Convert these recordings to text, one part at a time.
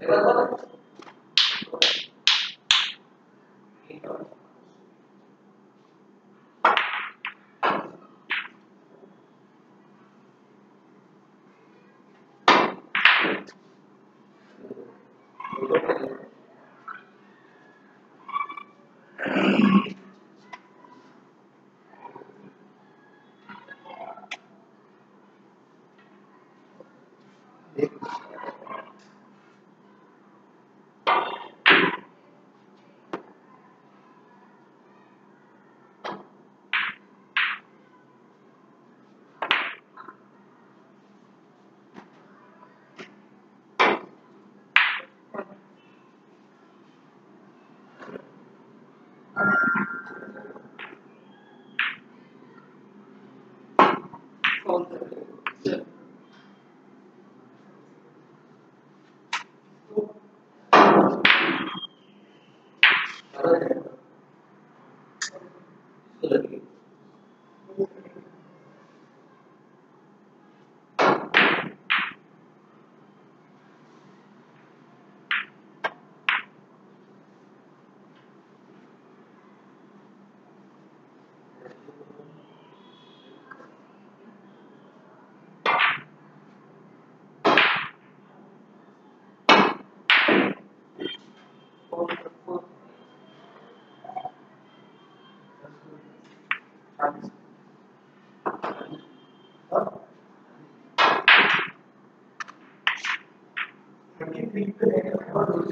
Gracias. বলতে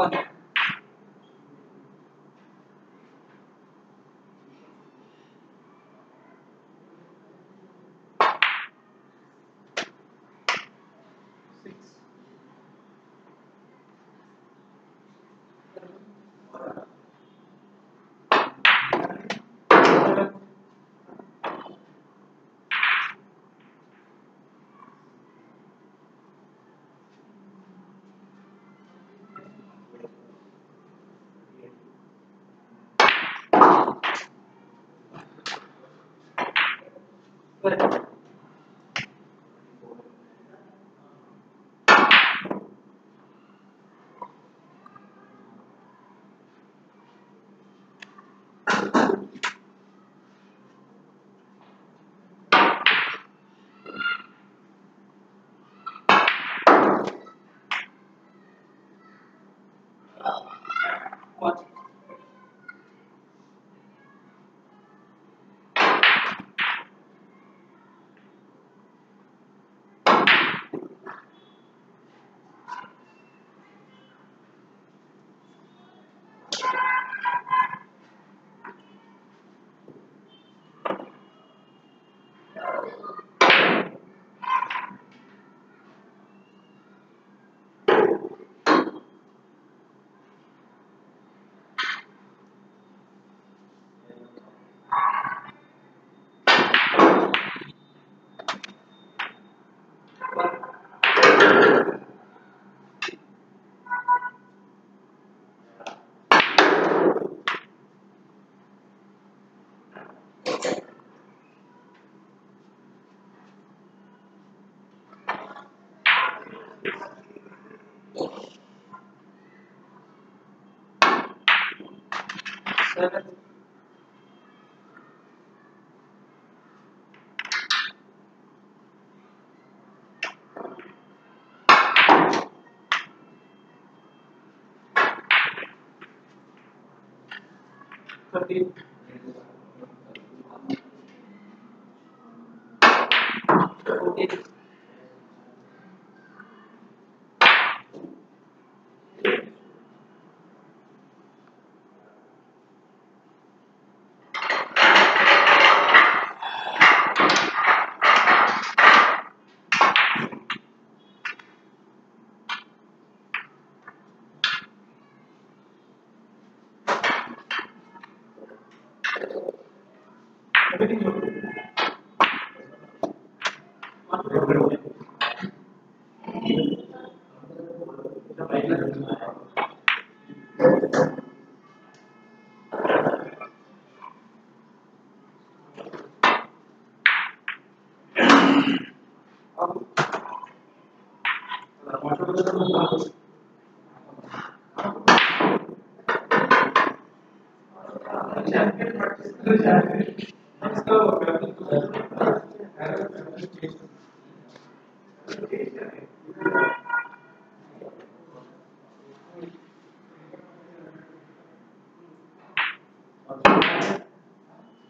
fun. But seperti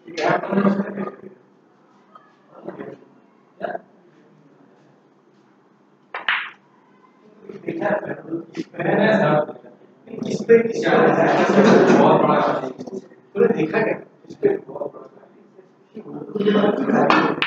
Gracias. But if you have a different.